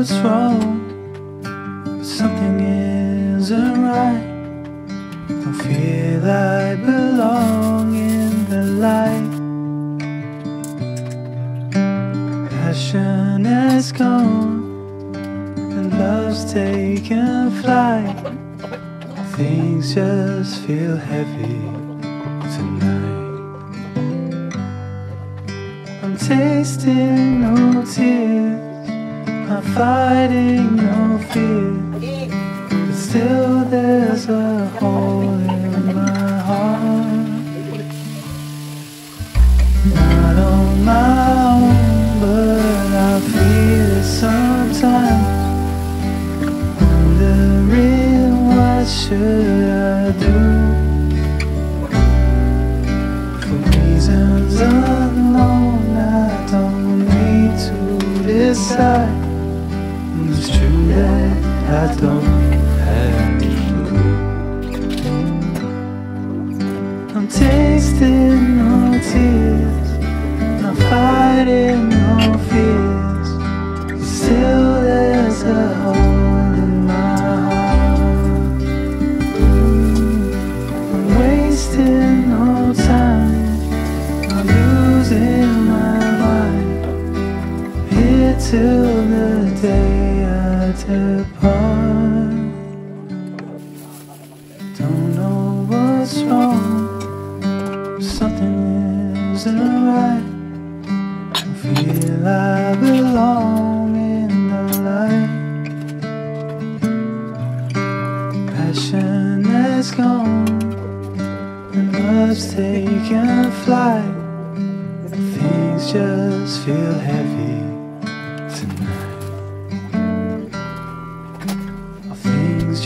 what's wrong, something isn't right. Don't feel I belong in the light. Passion has gone, and love's taken flight. Things just feel heavy tonight. I'm tasting no tears, fighting no fear, but still there's a hole in my heart. Not on my own, but I feel it sometimes. Wondering what should I do? For reasons unknown, I don't need to decide. I don't have clue. I'm tasting no tears, I'm fighting no fears. Still, there's a hole in my heart. I'm wasting no time. I'm losing my mind. Here the day I depart. Don't know what's wrong. Something isn't right. I feel I belong in the light. Passion has gone, and love's taken flight. Things just feel heavy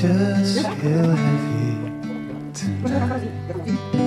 just feel heavy tonight.